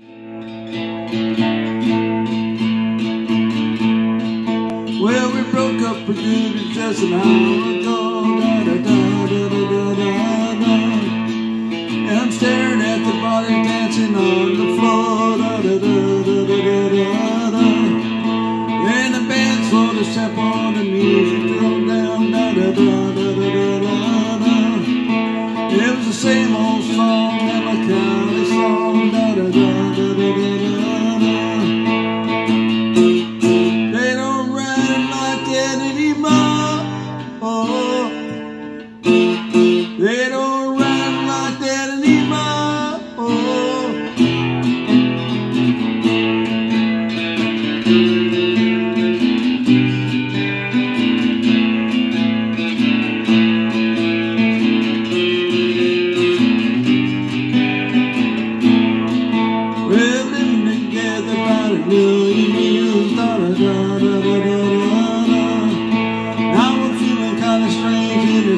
Well, we broke up for good just an hour ago. Da, da, da. And I'm staring at the body dancing on the floor. Da, da, da, da, da, da, da, da. And the band slowed the tempo on the music drove down.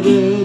do.